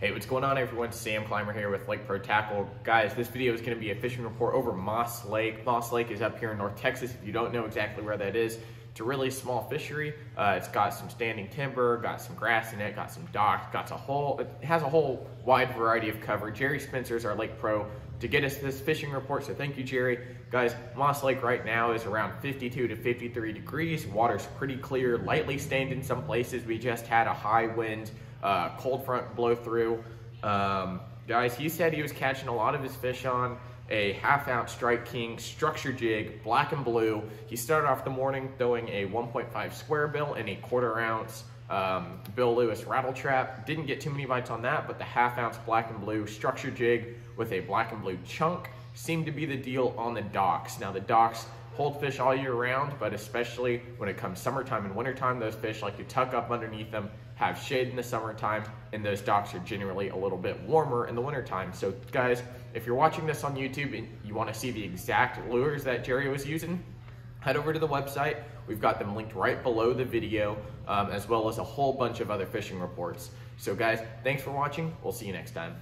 Hey, what's going on everyone? Sam Clymer here with Lake Pro Tackle. Guys, this video is going to be a fishing report over Moss Lake. Moss Lake is up here in North Texas. If you don't know exactly where that is, it's a really small fishery. Uh, it's got some standing timber, got some grass in it, got some docks, got a whole, it has a whole wide variety of cover. Jerry Spencer is our Lake Pro to get us this fishing report, so thank you, Jerry. Guys, Moss Lake right now is around 52 to 53 degrees. Water's pretty clear, lightly stained in some places. We just had a high wind uh, cold front blow through. Um, guys, he said he was catching a lot of his fish on a half ounce Strike King structure jig, black and blue. He started off the morning throwing a 1.5 square bill and a quarter ounce um, Bill Lewis rattle trap. Didn't get too many bites on that, but the half ounce black and blue structure jig with a black and blue chunk seemed to be the deal on the docks. Now the docks hold fish all year round, but especially when it comes summertime and wintertime, those fish like to tuck up underneath them, have shade in the summertime, and those docks are generally a little bit warmer in the wintertime. So guys, if you're watching this on YouTube and you wanna see the exact lures that Jerry was using, head over to the website. We've got them linked right below the video, um, as well as a whole bunch of other fishing reports. So guys, thanks for watching. We'll see you next time.